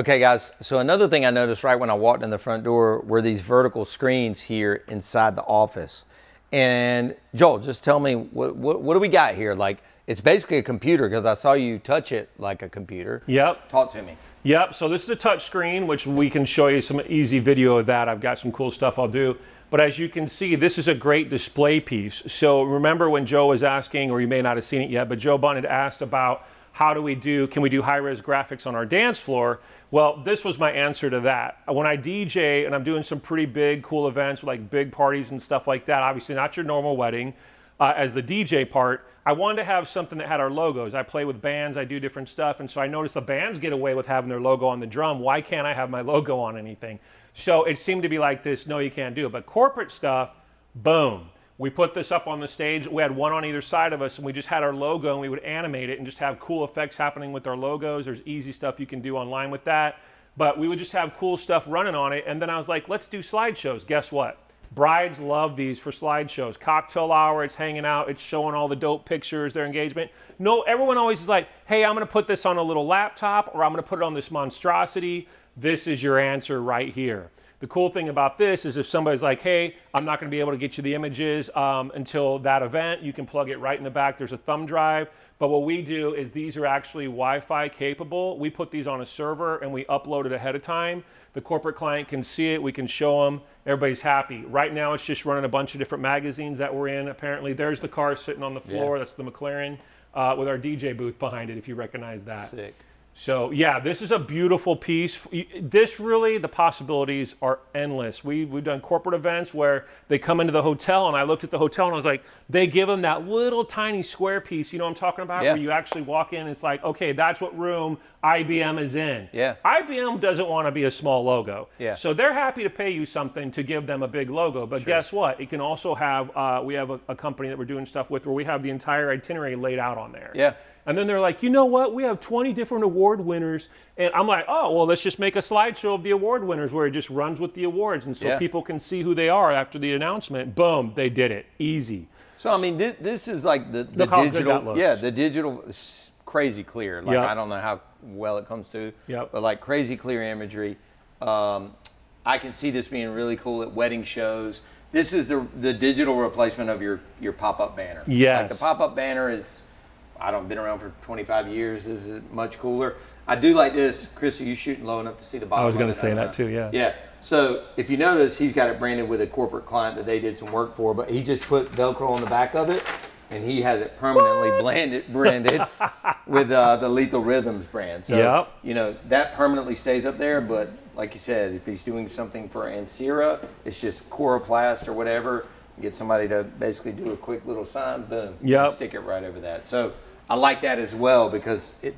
Okay, guys. So another thing I noticed right when I walked in the front door were these vertical screens here inside the office. And Joel, just tell me what what, what do we got here? Like it's basically a computer because I saw you touch it like a computer. Yep. Talk to me. Yep. So this is a touch screen, which we can show you some easy video of that. I've got some cool stuff I'll do. But as you can see, this is a great display piece. So remember when Joe was asking, or you may not have seen it yet, but Joe Bunn had asked about how do we do, can we do high res graphics on our dance floor? Well, this was my answer to that. When I DJ and I'm doing some pretty big, cool events, like big parties and stuff like that, obviously not your normal wedding, uh, as the DJ part, I wanted to have something that had our logos. I play with bands, I do different stuff, and so I noticed the bands get away with having their logo on the drum. Why can't I have my logo on anything? So it seemed to be like this, no, you can't do it. But corporate stuff, boom. We put this up on the stage. We had one on either side of us, and we just had our logo, and we would animate it and just have cool effects happening with our logos. There's easy stuff you can do online with that. But we would just have cool stuff running on it. And then I was like, let's do slideshows. Guess what? Brides love these for slideshows. Cocktail hour, it's hanging out, it's showing all the dope pictures, their engagement. No, everyone always is like, hey, I'm gonna put this on a little laptop or I'm gonna put it on this monstrosity. This is your answer right here. The cool thing about this is if somebody's like, hey, I'm not going to be able to get you the images um, until that event, you can plug it right in the back. There's a thumb drive. But what we do is these are actually Wi-Fi capable. We put these on a server and we upload it ahead of time. The corporate client can see it. We can show them. Everybody's happy. Right now, it's just running a bunch of different magazines that we're in. Apparently, there's the car sitting on the floor. Yeah. That's the McLaren uh, with our DJ booth behind it, if you recognize that. Sick. So yeah, this is a beautiful piece. This really, the possibilities are endless. We, we've done corporate events where they come into the hotel and I looked at the hotel and I was like, they give them that little tiny square piece, you know what I'm talking about? Yeah. Where you actually walk in it's like, okay, that's what room IBM is in. Yeah. IBM doesn't want to be a small logo. Yeah. So they're happy to pay you something to give them a big logo. But sure. guess what? It can also have, uh, we have a, a company that we're doing stuff with where we have the entire itinerary laid out on there. Yeah. And then they're like, you know what? We have 20 different award winners. And I'm like, oh, well, let's just make a slideshow of the award winners where it just runs with the awards. And so yeah. people can see who they are after the announcement. Boom, they did it. Easy. So, I mean, this, this is like the, the digital. Yeah, the digital, crazy clear. Like, yep. I don't know how well it comes to, yep. but like crazy clear imagery. Um, I can see this being really cool at wedding shows. This is the the digital replacement of your your pop up banner. Yes. Like the pop up banner is I don't been around for 25 years. This is much cooler. I do like this. Chris, are you shooting low enough to see the bottom? I was going to say that too. Yeah. Yeah. So if you notice, he's got it branded with a corporate client that they did some work for, but he just put Velcro on the back of it, and he has it permanently blended, branded with uh, the Lethal Rhythms brand. So yep. you know that permanently stays up there. But like you said, if he's doing something for Ancira, it's just Coroplast or whatever. Get somebody to basically do a quick little sign, boom, yep. stick it right over that. So I like that as well because it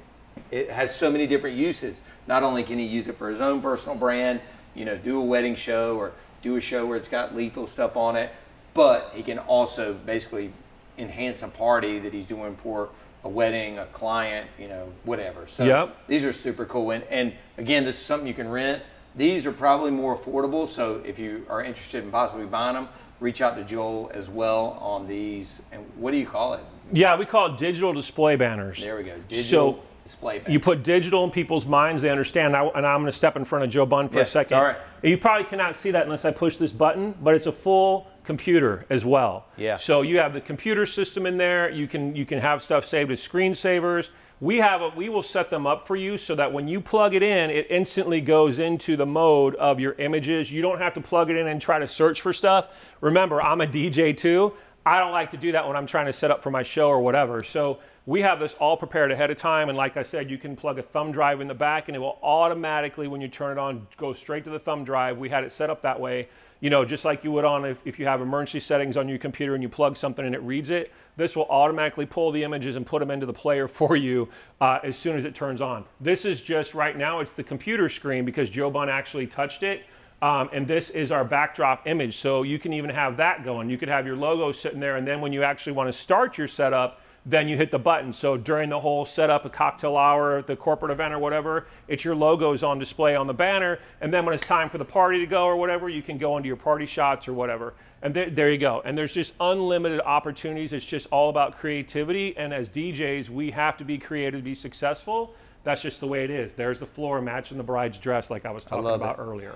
it has so many different uses. Not only can he use it for his own personal brand, you know, do a wedding show or do a show where it's got lethal stuff on it, but he can also basically enhance a party that he's doing for a wedding, a client, you know, whatever. So yep. these are super cool. And, and again, this is something you can rent. These are probably more affordable. So if you are interested in possibly buying them, reach out to Joel as well on these. And what do you call it? Yeah, we call it digital display banners. There we go. Digital so display banners. You put digital in people's minds, they understand. I, and I'm going to step in front of Joe Bunn for yeah, a second. All right. You probably cannot see that unless I push this button, but it's a full computer as well. Yeah. So you have the computer system in there. You can you can have stuff saved as screensavers. We have a, we will set them up for you so that when you plug it in, it instantly goes into the mode of your images. You don't have to plug it in and try to search for stuff. Remember, I'm a DJ too. I don't like to do that when I'm trying to set up for my show or whatever. So we have this all prepared ahead of time. And like I said, you can plug a thumb drive in the back and it will automatically, when you turn it on, go straight to the thumb drive. We had it set up that way, you know, just like you would on if, if you have emergency settings on your computer and you plug something and it reads it. This will automatically pull the images and put them into the player for you uh, as soon as it turns on. This is just right now, it's the computer screen because Joe Bunn actually touched it. Um, and this is our backdrop image. So you can even have that going. You could have your logo sitting there, and then when you actually want to start your setup, then you hit the button. So during the whole setup, a cocktail hour, the corporate event or whatever, it's your logos on display on the banner. And then when it's time for the party to go or whatever, you can go into your party shots or whatever. And th there you go. And there's just unlimited opportunities. It's just all about creativity. And as DJs, we have to be creative to be successful that's just the way it is. There's the floor matching the bride's dress, like I was talking love about it. earlier.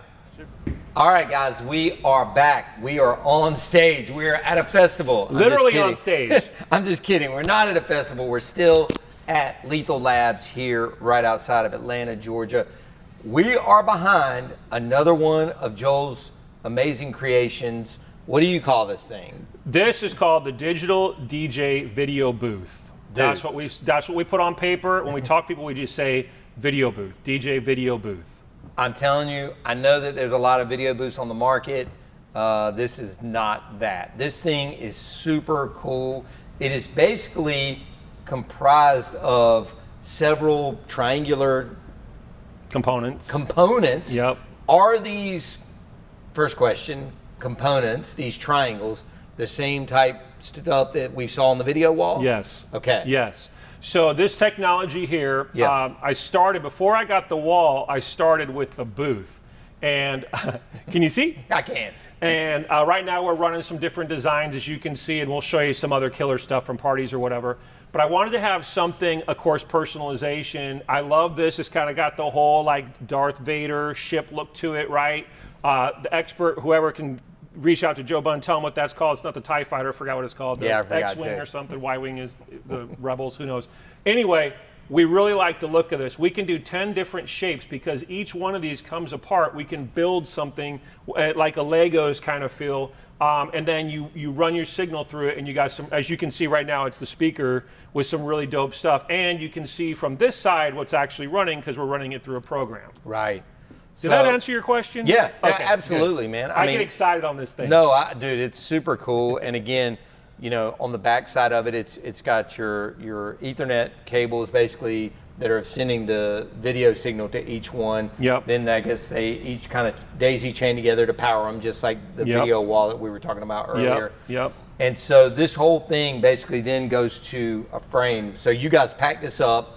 All right, guys, we are back. We are on stage. We are at a festival. I'm Literally on stage. I'm just kidding. We're not at a festival. We're still at Lethal Labs here, right outside of Atlanta, Georgia. We are behind another one of Joel's amazing creations. What do you call this thing? This is called the Digital DJ Video Booth. That's what we that's what we put on paper. When we talk to people, we just say video booth, DJ video booth. I'm telling you, I know that there's a lot of video booths on the market. Uh, this is not that. This thing is super cool. It is basically comprised of several triangular Components. components. Yep. Are these, first question, components, these triangles, the same type stuff that we saw on the video wall? Yes. Okay. Yes. So this technology here, Yeah. um, I started before I got the wall. I started with the booth, and can you see? I can. And uh, right now we're running some different designs, as you can see, and we'll show you some other killer stuff from parties or whatever. But I wanted to have something, of course, personalization. I love this. It's kind of got the whole like Darth Vader ship look to it, right? Uh, the expert, whoever can reach out to Joe Bunn, tell him what that's called. It's not the TIE fighter. I forgot what it's called. The Yeah, X-Wing or something. Y-Wing is the Rebels. Who knows? Anyway, we really like the look of this. We can do 10 different shapes because each one of these comes apart. We can build something uh, like a Legos kind of feel. Um, and then you, you run your signal through it, and you got some, as you can see right now, it's the speaker with some really dope stuff. And you can see from this side what's actually running because we're running it through a program. Right. Did that answer your question? Yeah, Okay, absolutely, good. man. I, I mean- get excited on this thing. No, I, dude, it's super cool. And again, you know, on the back side of it, it's it's got your your Ethernet cables basically that are sending the video signal to each one. Yep. Then I guess they each kind of daisy chain together to power them, just like the Yep. video wall that we were talking about earlier. Yep. Yep. And so this whole thing basically then goes to a frame. So you guys pack this up.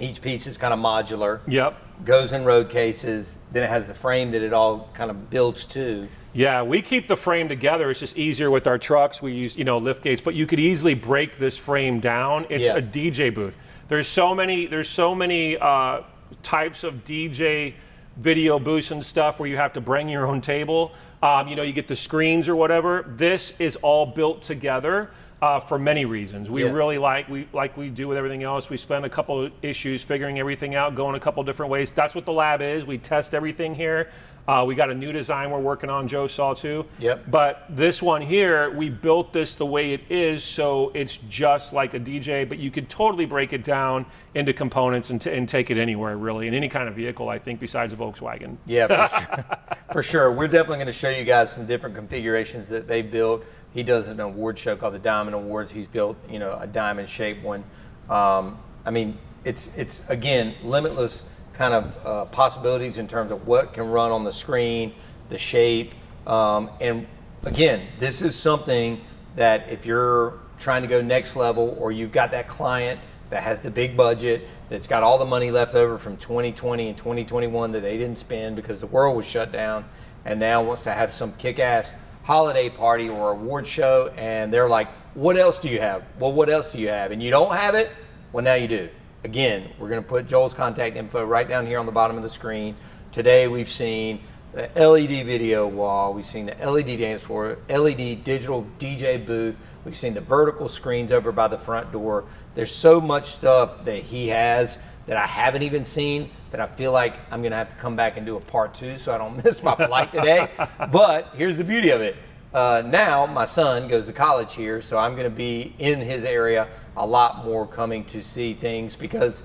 Each piece is kind of modular. Yep. Goes in road cases. Then it has the frame that it all kind of builds to. Yeah, we keep the frame together. It's just easier with our trucks. We use, you know, lift gates, but you could easily break this frame down. It's Yeah. a DJ booth. There's so many. There's so many uh, types of DJ video booths and stuff where you have to bring your own table. Um, you know, you get the screens or whatever. This is all built together. Uh, for many reasons, we Yeah. really like we like we do with everything else. We spend a couple issues figuring everything out, going a couple different ways. That's what the lab is. We test everything here. Uh, we got a new design we're working on. Joe saw too. Yep. But this one here, we built this the way it is, so it's just like a DJ, but you could totally break it down into components and, t- and take it anywhere, really, in any kind of vehicle, I think, besides a Volkswagen. Yeah, for sure. for sure. We're definitely going to show you guys some different configurations that they built. He does an award show called the Diamond Awards. He's built, you know, a diamond shaped one. Um, I mean, it's it's again limitless kind of uh, possibilities in terms of what can run on the screen, the shape, um, and again, this is something that if you're trying to go next level or you've got that client that has the big budget that's got all the money left over from 2020 and 2021 that they didn't spend because the world was shut down and now wants to have some kick-ass holiday party or award show and they're like what else do you have? Well what else do you have? And you don't have it? Well now you do again we're going to put joel's contact info right down here on the bottom of the screen today we've seen the led video wall we've seen the led dance floor led digital dj booth we've seen the vertical screens over by the front door there's so much stuff that he has that I haven't even seen that I feel like I'm gonna have to come back and do a part two so I don't miss my flight today. but here's the beauty of it. Uh, now my son goes to college here, so I'm gonna be in his area a lot more coming to see things because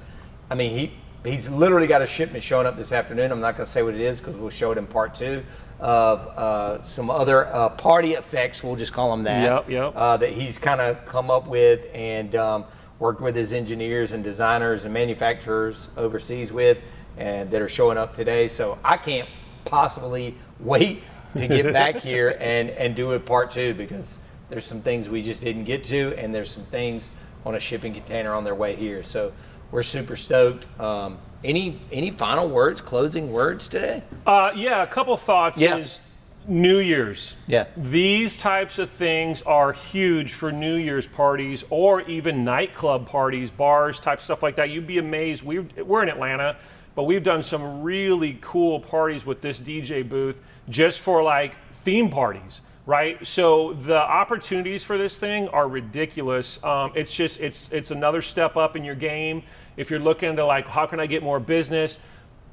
I mean he he's literally got a shipment showing up this afternoon. I'm not gonna say what it is because we'll show it in part two of uh, some other uh, party effects. We'll just call them that. Yep, yep. Uh, that he's kind of come up with and um, worked with his engineers and designers and manufacturers overseas with, and that are showing up today. So I can't possibly wait to get back here and and do a part two because there's some things we just didn't get to, and there's some things on a shipping container on their way here. So we're super stoked. Um, any any final words, closing words today? Uh, yeah, a couple thoughts Yeah. is New Year's. Yeah. These types of things are huge for New Year's parties or even nightclub parties, bars, type stuff like that. You'd be amazed. we we're in Atlanta, but we've done some really cool parties with this DJ booth just for like theme parties right? So the opportunities for this thing are ridiculous. Um, it's just it's it's another step up in your game. If you're looking to like how can I get more business,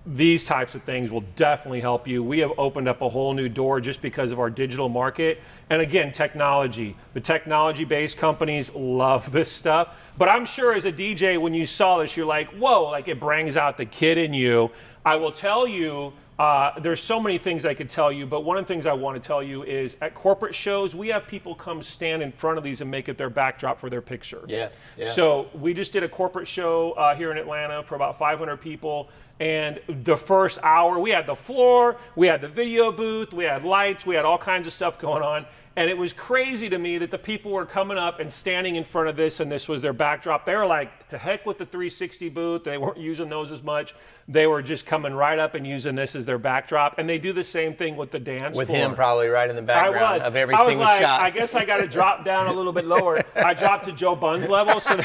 these types of things will definitely help you. We have opened up a whole new door just because of our digital market. And again, technology. The technology based companies love this stuff. But I'm sure as a DJ, when you saw this, you're like, whoa, like it brings out the kid in you. I will tell you, uh, there's so many things I could tell you, but one of the things I want to tell you is at corporate shows, we have people come stand in front of these and make it their backdrop for their picture. Yeah. yeah. So we just did a corporate show uh, here in Atlanta for about 500 people. And the first hour, we had the floor, we had the video booth, we had lights, we had all kinds of stuff going on. And it was crazy to me that the people were coming up and standing in front of this, and this was their backdrop. They were like, to heck with the 360 booth. They weren't using those as much. They were just coming right up and using this as their backdrop. And they do the same thing with the dance with floor. him probably right in the background of every I was single like, shot. I guess I got to drop down a little bit lower. I dropped to Joe Bunn's level. So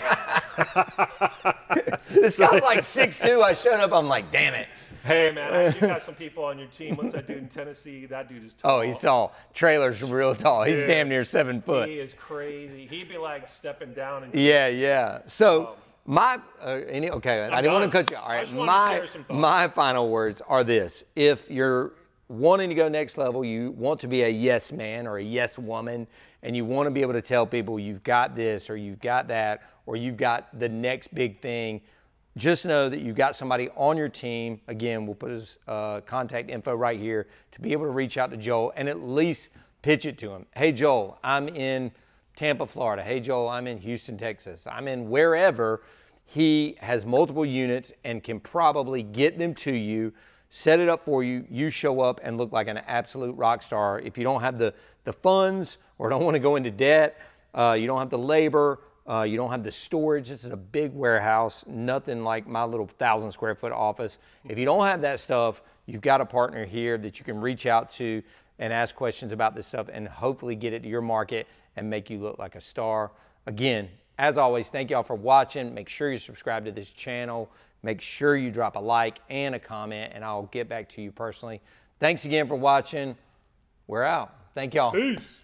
this guy's like six two. I showed up. I'm like, damn it. Hey man, you got some people on your team. What's that dude in Tennessee? That dude is tall. Oh, he's tall. Trailer's real tall. He's Yeah. damn near seven foot. He is crazy. He'd be like stepping down and Yeah, yeah. So my uh, any, okay, I didn't want to cut you. All right, I just wanted to my share some my final words are this: If you're wanting to go next level, you want to be a yes man or a yes woman, and you want to be able to tell people you've got this or you've got that or you've got the next big thing. Just know that you've got somebody on your team. Again, we'll put his uh, contact info right here to be able to reach out to Joel and at least pitch it to him. Hey, Joel, I'm in Tampa, Florida. Hey, Joel, I'm in Houston, Texas. I'm in wherever. He has multiple units and can probably get them to you, set it up for you. You show up and look like an absolute rock star. If you don't have the, the funds or don't want to go into debt, uh, you don't have the labor, uh, you don't have the storage. This is a big warehouse, nothing like my little thousand square foot office. If you don't have that stuff, you've got a partner here that you can reach out to and ask questions about this stuff and hopefully get it to your market and make you look like a star. Again, as always, thank y'all for watching. Make sure you subscribe to this channel. Make sure you drop a like and a comment, and I'll get back to you personally. Thanks again for watching. We're out. Thank y'all. Peace.